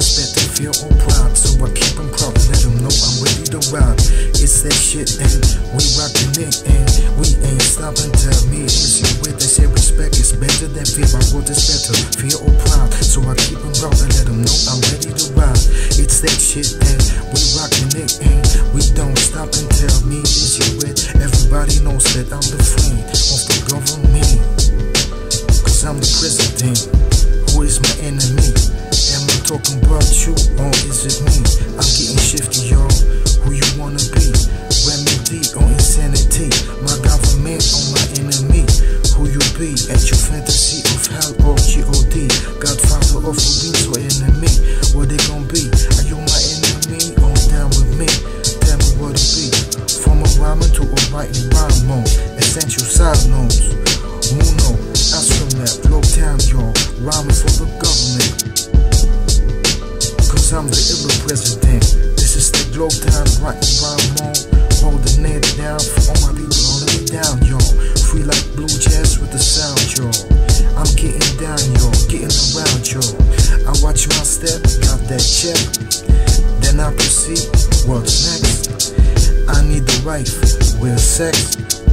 respect and feel all proud. So I keep them proud let them know I'm ready to ride. It's that shit and we rockin' it and we ain't stopping. Tell me is you with they say respect is better than fear. My word is better, feel all proud. So I keep them proud to let them know I'm ready to ride. It's that shit and we rockin' it and we don't stop and tell me is you with. Everybody knows that I'm the friend of the government. Cause I'm the president. Who is my enemy? Talking about you or is it me? I'm getting shifty, y'all. Who you wanna be? Remedy or insanity? My government or my enemy? Who you be? At your fantasy of hell or G-O-D? Godfather of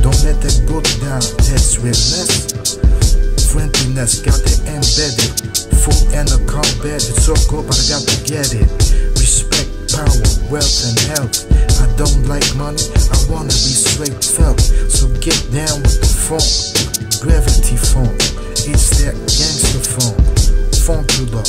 Don't let that go down, that's realness. Friendliness, got it embedded. Food and a combat, it's so good, but I got to get it. Respect, power, wealth, and health. I don't like money, I wanna be straight felt. So get down with the funk, gravity funk. It's that gangster funk, Funkula,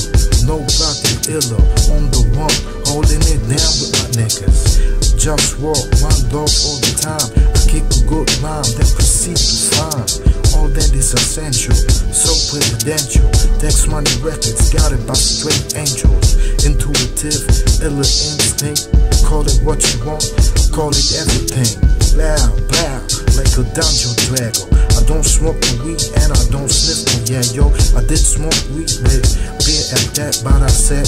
nobody iller. On the one, holding it down with my niggas. Just walk, one love all the time. I kick a good rhyme, then proceed to find. All that is essential, so presidential. Tax money records, it by straight angels. Intuitive, illa instinct. Call it what you want, call it everything. Loud, loud, like a dungeon dragon. I don't smoke the weed and I don't sniff the yeah, yo. I did smoke weed with beer at that, but I said,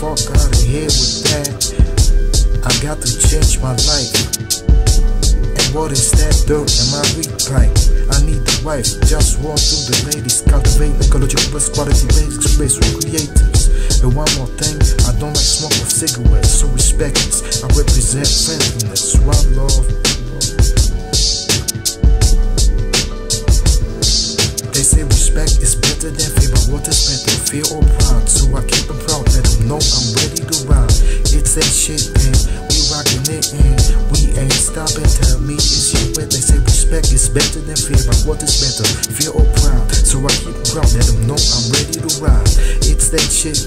fuck out of here with that. I got to change my life. What is that in my weed pipe? I need the wife, just walk through the ladies, cultivate ecological best quality basic space for creators. And one more thing, I don't like smoke of cigarettes, so respect this. I represent friendliness, one love. They say respect is better than but what is better, fear or that shit,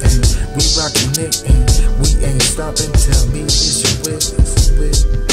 we rockin' it, and we ain't stoppin'. Tell me is you wet? Is you wet?